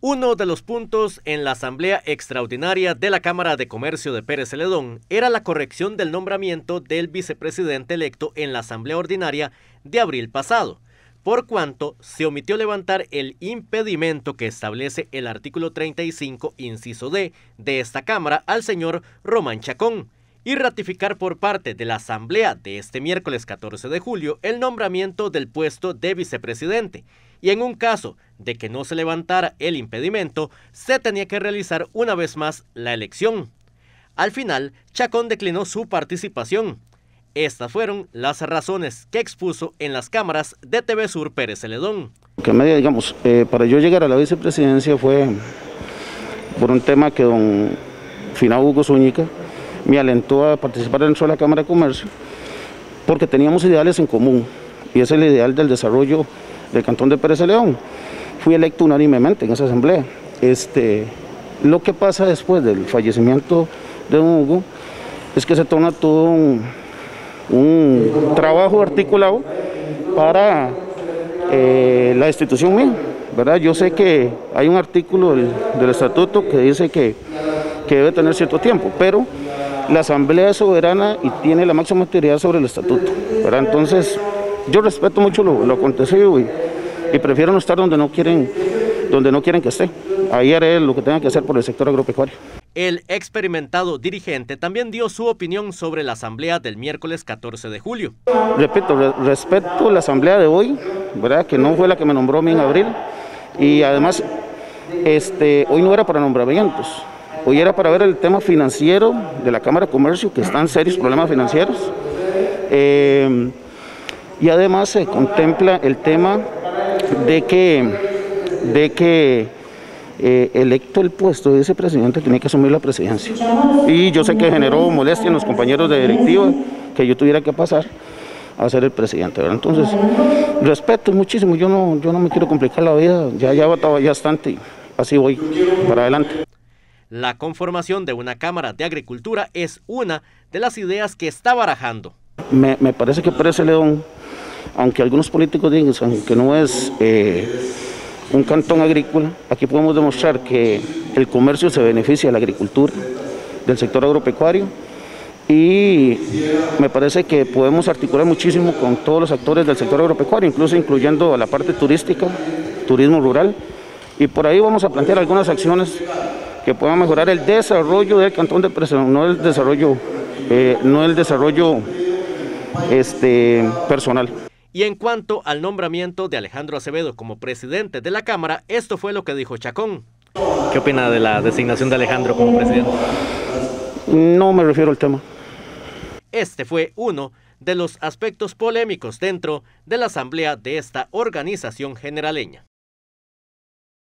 Uno de los puntos en la Asamblea Extraordinaria de la Cámara de Comercio de Pérez Celedón era la corrección del nombramiento del vicepresidente electo en la Asamblea Ordinaria de abril pasado, por cuanto se omitió levantar el impedimento que establece el artículo 35, inciso D, de esta Cámara al señor Román Chacón, y ratificar por parte de la Asamblea de este miércoles 14 de julio el nombramiento del puesto de vicepresidente, y en un caso de que no se levantara el impedimento, se tenía que realizar una vez más la elección. Al final, Chacón declinó su participación. Estas fueron las razones que expuso en las cámaras de TV Sur Pérez Celedón. Que me digamos, eh, para yo llegar a la vicepresidencia fue por un tema que don Finado Hugo me alentó a participar dentro de la Cámara de Comercio porque teníamos ideales en común y es el ideal del desarrollo del Cantón de Pérez de León. Fui electo unánimemente en esa asamblea. Este, lo que pasa después del fallecimiento de don Hugo es que se toma todo un, trabajo articulado para eh, la institución mía. ¿verdad? Yo sé que hay un artículo del, estatuto que dice que, debe tener cierto tiempo, pero la Asamblea es soberana y tiene la máxima autoridad sobre el estatuto. ¿verdad? Entonces, yo respeto mucho lo, acontecido y, prefiero no estar donde no quieren donde no quieren que esté. Ahí haré lo que tenga que hacer por el sector agropecuario. El experimentado dirigente también dio su opinión sobre la asamblea del miércoles 14 de julio. Repito, respeto la asamblea de hoy, ¿verdad? que no fue la que me nombró a mí en abril, y además este, hoy no era para nombramientos, hoy era para ver el tema financiero de la Cámara de Comercio, que están serios problemas financieros. Eh, y además se contempla el tema de que, de que eh, electo el puesto de ese presidente tenía que asumir la presidencia. Y yo sé que generó molestia en los compañeros de directiva que yo tuviera que pasar a ser el presidente. Entonces, respeto muchísimo, yo no, yo no me quiero complicar la vida, ya, ya ya bastante así voy para adelante. La conformación de una Cámara de Agricultura es una de las ideas que está barajando. Me, parece que Pérez León aunque algunos políticos digan que no es eh, un cantón agrícola, aquí podemos demostrar que el comercio se beneficia de la agricultura, del sector agropecuario, y me parece que podemos articular muchísimo con todos los actores del sector agropecuario, incluso incluyendo la parte turística, turismo rural, y por ahí vamos a plantear algunas acciones que puedan mejorar el desarrollo del cantón de Presión, no el desarrollo, eh, no el desarrollo este, personal. Y en cuanto al nombramiento de Alejandro Acevedo como presidente de la Cámara, esto fue lo que dijo Chacón. ¿Qué opina de la designación de Alejandro como presidente? No me refiero al tema. Este fue uno de los aspectos polémicos dentro de la asamblea de esta organización generaleña.